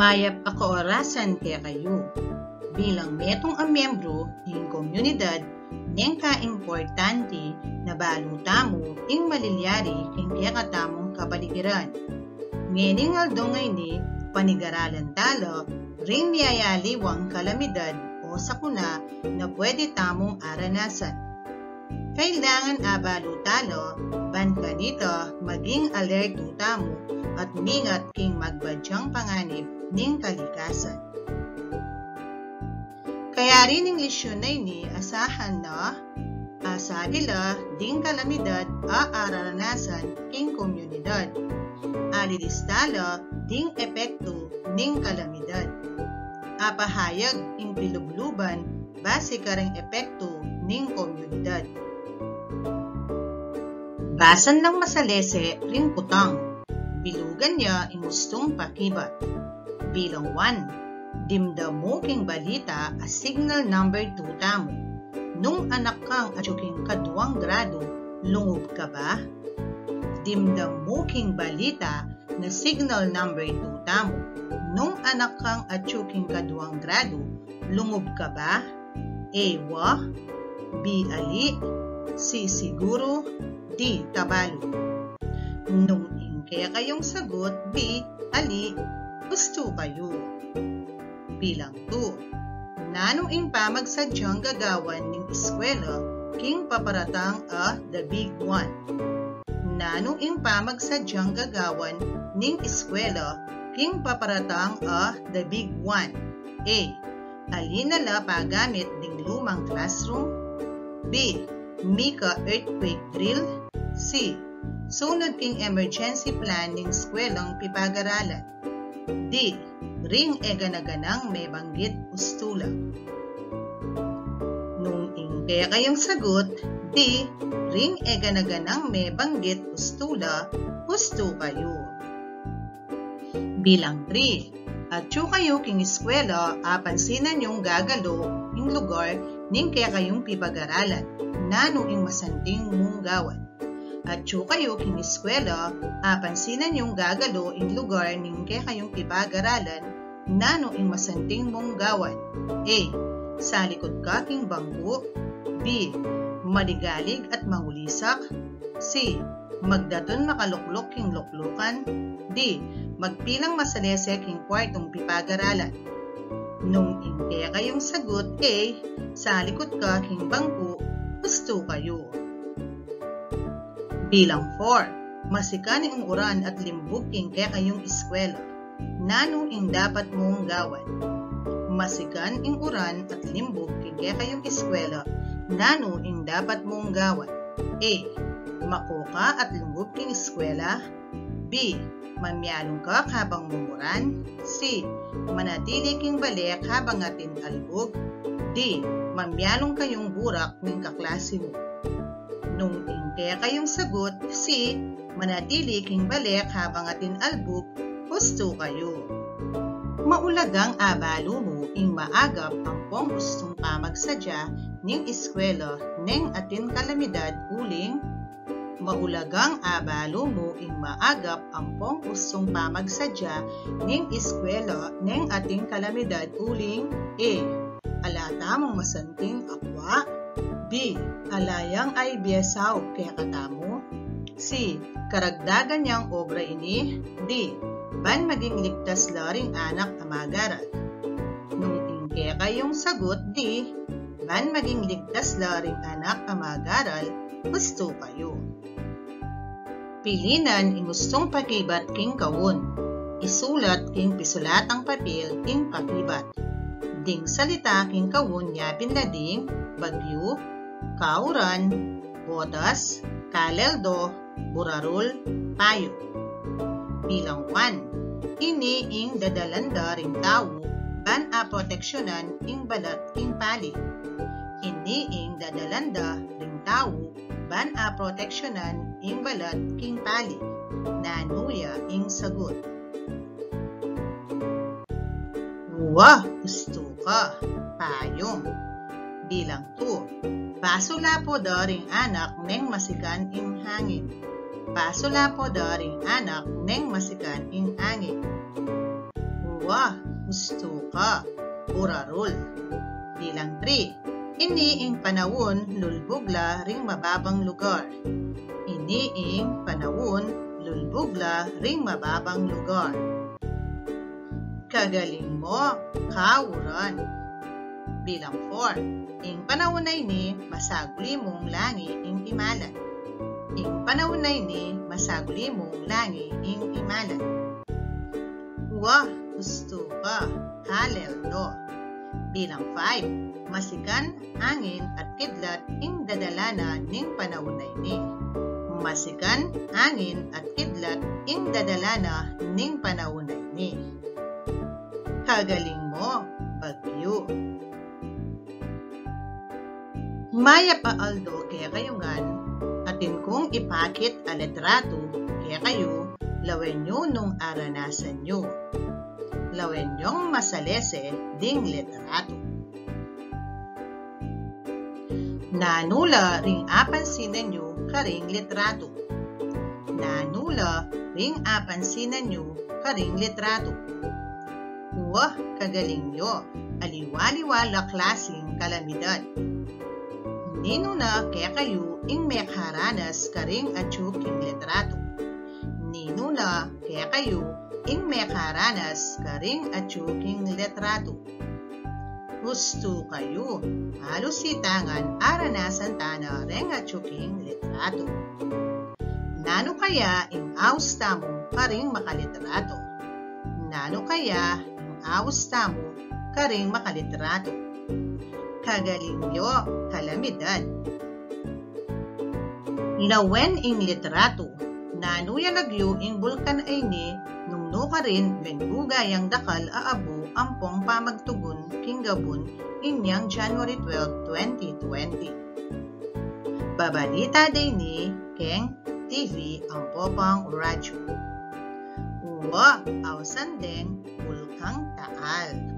Mayap ako orasan kaya kayo. Bilang metong ang membro ng komunidad, niyang ka-importante na baluta mo ing malilyari king kaya katamong kapaligiran. Ngening aldo ngay ni panigaralan talo, ring niyayaliwang kalamidad o sakuna na pwede tamong aranasan. Kailangan abalo talo, ban ka nito maging alerto tamo at mingat king magbadyang panganib ning kalikasan. Kaya rin ng lesyon na ini asahan na asagila ding kalamidad aaranasan king komunidad. Alilistala ding epekto ning kalamidad. Apahayag ing pilubluban base kareng epekto ning komunidad. Basan lang masalese ring putang. Bilugan niya imustong pakibat. Bilang 1. Dimdamo king balita a signal number 2 tamo. Nung anak kang atyuking kaduang grado, lungob ka ba? Dimdamo king balita na signal number 2 tamo. Nung anak kang atyuking kaduang grado, lungob ka ba? A. Wa B. Ali C. Siguro D. Kabalo Nung kaya kayong sagot B. Ali gusto kayo. Bilang 2. Nanong ing pamagsadyang gagawan ng eskwela king paparatang a the big one. Nanong ing pamagsadyang gagawan ning eskwela king paparatang a the big one. A. Alinala pagamit ning lumang classroom. B. Mika earthquake drill. C. Sunod king emergency plan ning skwelang pipag-aralan. D. Ring e ganaganang may banggit ustula. Nung ing kaya kayong sagot, D. Ring e ganaganang may banggit ustula, gusto kayo. Bilang 3. At yung kayo king eskwela, apansinan yung gagalo yung lugar ning kaya kayong pipag-aralan, nano ing masanting mong gawan. At kayo king eskwela, apansinan yung gagalo ing lugar ning kaya kayong pipag-aralan, nano ing masanting mong gawan. A. Sa likod ka king bangko. B. Maligalig at mangulisak. C. Magdaton makaluklok king luklukan. D. Magpilang masalese king kwartong pipag-aralan. Nung kaya kayong sagot A, sa likod ka king bangko, gusto kayo. Bilang 4. Masikan ang uran at limbog king kaya kayong eskwela. Nano ing dapat mong gawan. Masikan ing uran at limbog kaya kayong eskwela. Nano ing dapat mong gawan. A. Makuka at lumbog king eskwela. B. Mamyalong ka habang mumuran. C. Manatili king balik habang atin albog. D. Mamyalong kayong burak ng kaklase mo. Nung kaya kayong sagot, C. Manatili king balik habang atin albog, gusto kayo. Maulagang abalo mo ing maagap ang pong gustong pamagsadya ning eskwela ning atin kalamidad uling maulagang abalo mo ing maagap ang pong gustong pamagsadya ning eskwela ning ating kalamidad uling A. Alata mong masanting akwa B. Alayang ay biyasaw kaya katamo C. Karagdagan niyang obra ini D. Ban maging ligtas laring anak amagarat Nung kaya kayong sagot D. Ban maging ligtas laring anak amagaral gusto kayo. Pilinan imustong pakibat king kawon. Isulat king pisulatang papel king pakibat. Ding salita king kawon yapin na ding bagyo, kauran, botas, kaleldo, burarol, payo. Bilang 1. Ini ing dadalanda ring tao ban a proteksyonan ing balat ing pali. Ini ing dadalanda ring tao ban a proteksyonan ing balat king pali, nanuya ing sagot. Wah, gusto ka, payong. Bilang 2. Pasula po daring anak neng masikan ing hangin. Pasula po daring anak neng masikan ing angin. Wah, gusto ka. Urarul. Bilang 3. Ini ing panawon lulbugla ring mababang lugar. Ini ing panawon lulbugla ring mababang lugar. Kagaling mo, kauran. Bilang 4. Ing panahon na ini, masaguli mong langi ing imalan. Ing panahon na ini, masaguli mong langi ing imalan. Wah, gusto ka, halel do. Bilang 5. Masikan, angin at kidlat ing dadalana ning panahon na ini. Masikan, angin at kidlat ing dadalana ning panahon na ini. Kagaling mo, bagyo. Maya pa aldo kaya kayo ngan, atin kong ipakit a letrato kaya kayo, lawen nyo nung aranasan nyo. Lawen nyong masalese ding letrato. Nanula ring apansinan nyo karing letrato. Nanula ring apansinan nyo karing letrato. Wah, kagaling nyo, aliwaliwala klaseng kalamidad. Nino na kaya kayo ing may karanas karing atsuking letrato. Nino na kaya kayo ing may karanas karing atsuking letrato. Gusto kayo, halos sitangan aranasan tana reng atsuking letrato. Nano kaya ing austa mo karing makalitrato. Nano kaya ing austa mo karing makalitrato. Kagaling yo, kalamidad. Lawen ing litrato, nanuya lagyo ing bulkan ay ni, nung no ka rin, wen bugayang dakal aabo ampong pamagtugon king gabon inyang January 12, 2020. Babalita day ni Keng TV ang popang radyo. Uwa, awsan din, bulkang taal.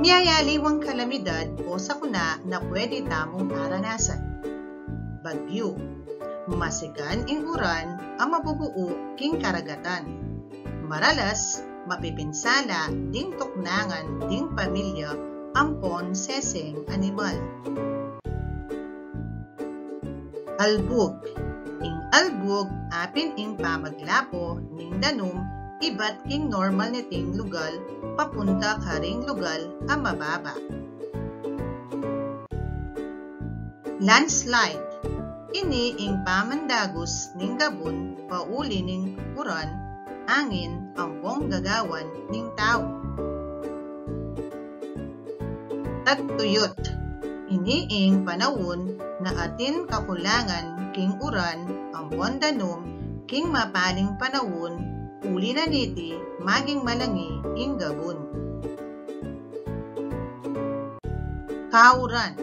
Niyayaliwang kalamidad o sakuna na pwede tamong aranasan. Bagyo, masigan ing uran ang mabubuo king karagatan. Maralas, mapipinsala ding tuknangan ding pamilya ampon seseng animal. Albog, ing albog apin ing pamaglapo ning danum ibat king normal niting lugal papunta karing lugal ang mababa. Landslide Ini ing pamandagos ning gabon pauli ning uran angin ampong gagawan ning tao. Tagtuyot Ini ing panawon na atin kakulangan king uran ampon danom king mapaling panawon uli na niti maging malangi ing gabon. Kauran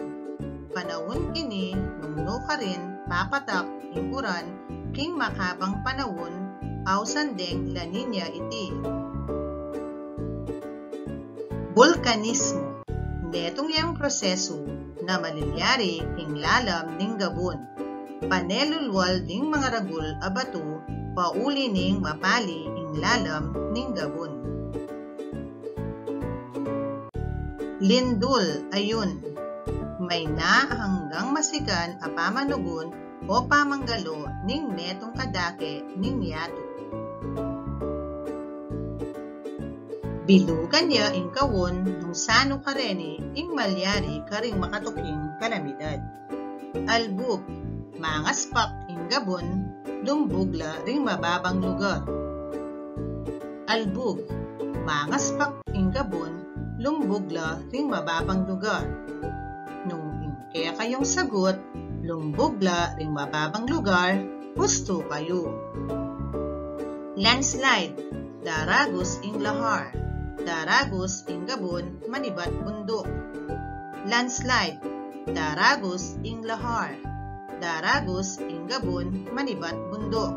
Panawon kini nungno ka rin papatak ing uran king makabang panawon aw sandeng la ninya iti. Vulkanismo Netong yang proseso na malilyari king lalam ning gabon. Panelulwal ning mga ragul a bato pauli ning mapali ing lalam ning gabon. Lindul ayun may na hanggang masigan a pamanugon o pamanggalo ning metong kadake ning yato. Bilugan niya ing kawon nung sano karene ing malyari karing makatuking kalamidad. Albuk, mangaspak ing gabon, lumbugla ring mababang lugar. Albug, mangaspak ing gabon, lumbugla ring mababang lugar. Nung kaya kayong sagot, lumbugla ring mababang lugar, gusto kayo. Landslide, daragos ing lahar, daragos ing gabon, manibat bundok. Landslide, daragos ing lahar, daragos ing gabon, manibat bundok.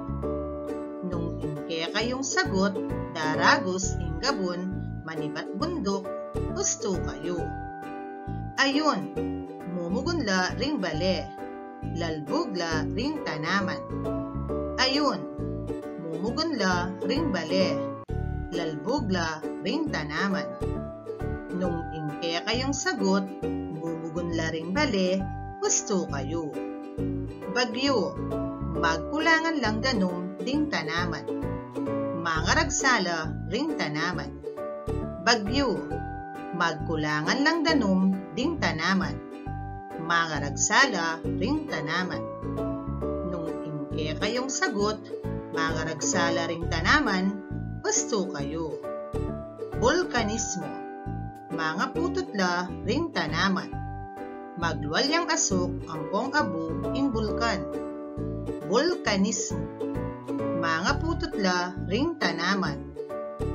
Nung kaya kayong sagot, daragos ing gabon, manibat bundok, gusto kayo. Ayun, mumugunla ring bale, lalbugla ring tanaman. Ayun, mumugunla ring bale, lalbugla ring tanaman. Nung ingke kayong sagot, bumugunla ring bale, gusto kayo. Bagyo, magkulangan lang ganong ding tanaman. Mangaragsala ring tanaman. Bagyo, magkulangan lang danom ding tanaman. Mangaragsala ring tanaman. Nung ingke kayong sagot, mangaragsala ring tanaman, gusto kayo. Vulkanismo, mga pututla ring tanaman. Magluwalyang asok ang pong abo in bulkan. Vulkanismo, mga pututla ring tanaman.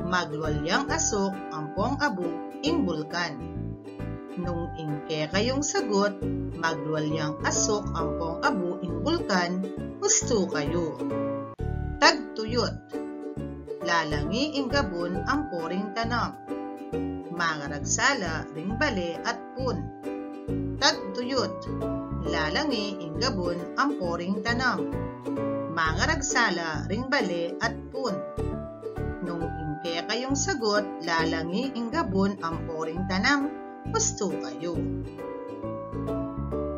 Magluwalyang asok ang pong abo in bulkan. Nung ingke kayong sagot, magluwalyang asok ang pong abo in bulkan, gusto kayo. Tagtuyot, lalangi ing gabon ang poring tanam. Mangaragsala ring bale at pun. Tagtuyot, lalangi ing gabon ang poring tanam. Mangaragsala ring bale at pun. Nung ingke kayong sagot, lalangi ing gabon ang poring tanam, gusto kayo.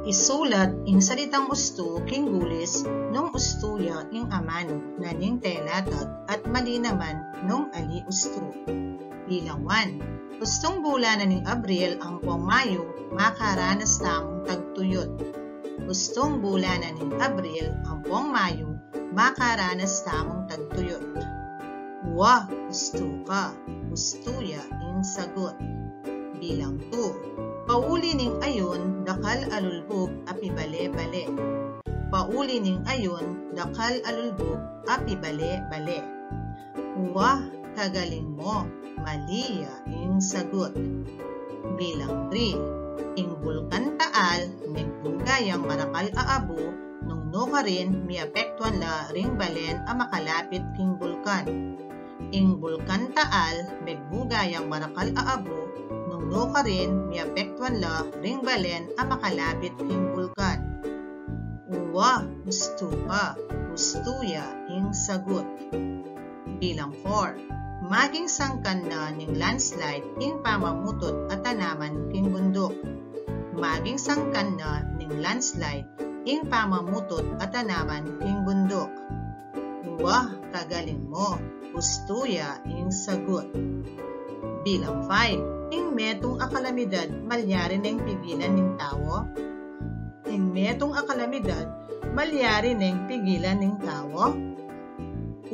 Isulat in salitang usto king gulis nung ustuya ing amano na ning at mali naman nung ali usto. Bilang 1. Ustong bulan ning Abril ang pong Mayo makaranas tamong tagtuyot. Ustong bulan ning Abril ang pong Mayo makaranas tamong tagtuyot. Wa, gusto ka, gustuya in sagot. Bilang 2 Pauli ning ayon, dakal alulbog, api bale-bale. Pauli ning ayon, dakal alulbog, api bale-bale. Wah, kagaling mo, maliya ing sagot. Bilang 3. Ing bulkan taal, megbugayang marakal aabo, nung no ka rin, miapektuan la ring balen a makalapit king bulkan. Ing bulkan taal, megbugayang marakal aabo, no ka rin miapektuan la ring balen ang makalapit king bulkan. Uwa, gusto ka, gusto ya ing sagot. Bilang 4. Maging sangkan na ning landslide ing pamamutot at tanaman king bundok. Maging sangkan na ning landslide ing pamamutot at tanaman king bundok. Uwa, kagaling mo, gusto ya ing sagot. Bilang 5 ing metong akalamidad malyari neng pigilan ng tao? Ing metong akalamidad malyari neng pigilan ng tao?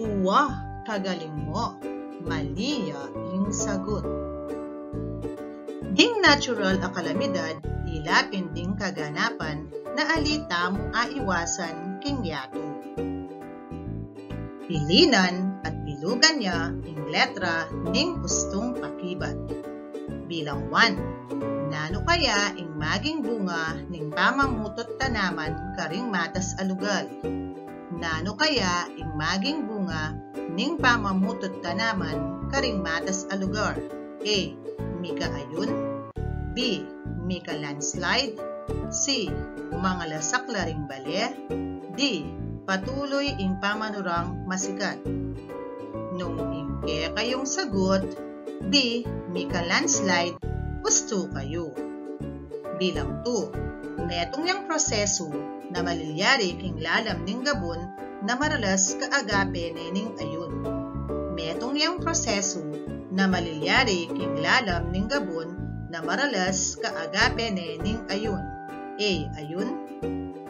Uwa, kagaling mo, maliya ing sagot. Ding natural akalamidad, ilapin ding kaganapan na alita mong aiwasan king yato. Pilinan at bilugan niya ing letra ning gustong pakibat bilang 1. Nano kaya ing maging bunga ning pamamutot tanaman karing matas alugal. Nano kaya ing maging bunga ning pamamutot tanaman karing matas alugar. A. Mika ayun. B. Mika landslide. C. Mga lasak laring bale. D. Patuloy ing pamanurang masikat. Nung ingke kayong sagot, D. Mika landslide, gusto kayo. Bilang 2. Netong yang proseso na malilyari king lalam ning gabon na maralas kaagape nening ayun. Metong yang proseso na malilyari king lalam ning gabon na maralas kaagape nening ayun. A. Ayun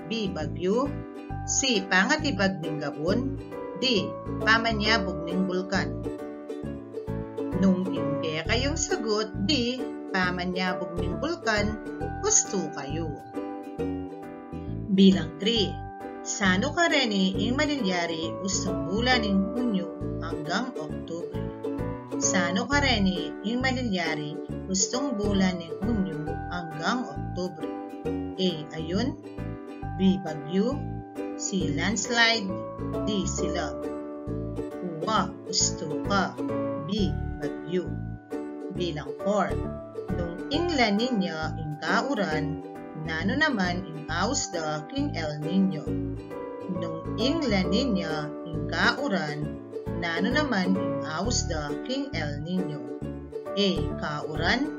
B. Bagyo C. Pangatibag ning gabon D. Pamanyabog ning bulkan Nung hindi kayong sagot, di pamanyabog ng bulkan, gusto kayo. Bilang 3. Sano ka reni ing malilyari usang bulan ng Hunyo hanggang Oktubre. Sano ka reni ing malilyari gustong bulan ng Hunyo hanggang Oktubre. A. Ayun B. Bagyo C. Landslide D. Silab Uwa, gusto ka B bagyo. Bilang 4. Nung ing La Nina ing kauran, nano naman ing ausda king El Nino. Nung ing La Nina ing kauran, Nano naman ing awas da king El Nino. A. Kauran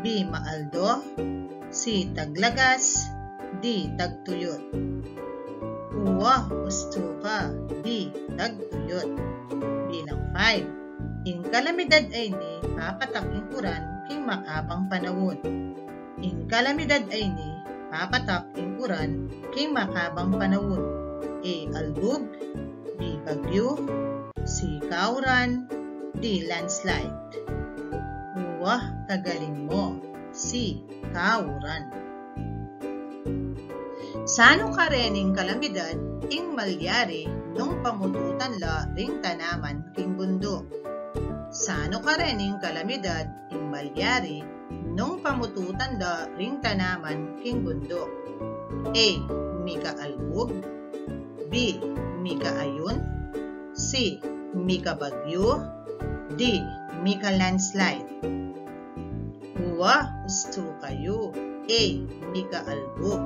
B. Maaldo C. Taglagas D. Tagtuyot Uwa, gusto D. Tagtuyot Bilang 5 In kalamidad ay ni papatak ing uran king makabang panahon. In kalamidad ay ni papatak ing uran king makabang panahon. A. Albog B. Bagyo C. Kauran D. Landslide Uwa, kagaling mo. C. Kauran Sano karening kalamidad ing malyari nung pamututan la ring tanaman king bundok. Sano karening kalamidad ing malyari nung pamututan la ring tanaman king bundok. A. Mika albog B. Mika ayon C. Mika bagyo D. Mika landslide Uwa, gusto kayo. A. Mika albog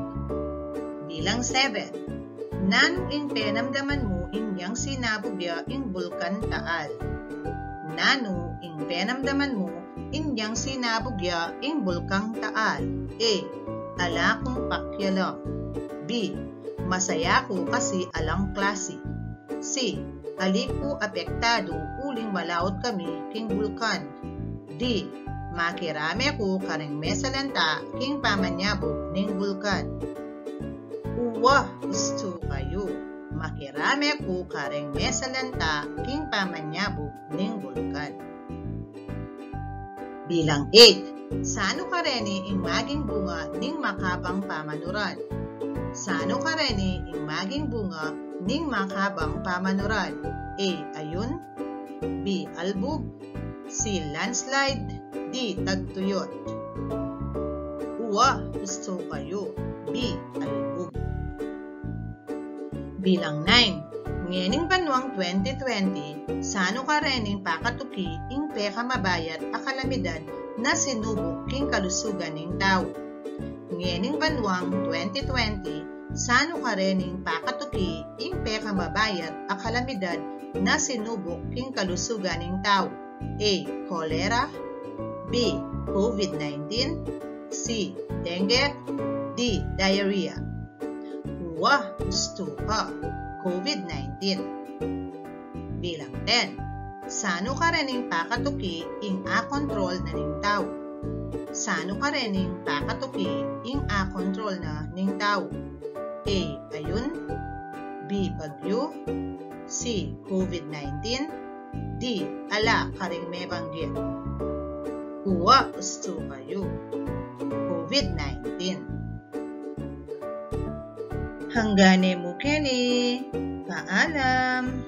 Bilang 7. Nanong ing penamdaman mo inyang sinabubya ing bulkan taal. Nano ing penamdaman mo inyang sinabubya ing bulkang taal. A. Ala kong pakyala. B. Masaya ko kasi alang klase. C. Ali ko apektado uling malaot kami king bulkan. D. Makirame ko kareng mesalanta king pamanyabog ning bulkan. Uwa, gusto kayo. Makirame ko kareng mesalanta king pamanyabog ning bulkan. Bilang 8. Sano karene ing maging bunga ning makabang pamanuran? Sano karene ing maging bunga ning makabang pamanuran? A. Ayun B. Albog C. Landslide D. Tagtuyot Uwa, gusto kayo. B. Albog Bilang 9. Ngening banwang 2020, sano ka rening pakatuki ing peka mabayat a kalamidad na sinubok king kalusugan ning tao. Ngening banwang 2020, sano ka rening pakatuki ing peka mabayat a kalamidad na sinubok king kalusugan ning tao. A. Cholera B. COVID-19 C. Dengue D. Diarrhea Wah, gusto ka. COVID-19 Bilang 10. Sano ka rening pakatuki ing a control na ning tao? Sano ka rening pakatuki ing a control na ning tao? A. Ayun B. Bagyo C. COVID-19 D. Ala karing may banggit Uwa, gusto kayo. COVID-19 Hangganin mo, Kenny. Paalam.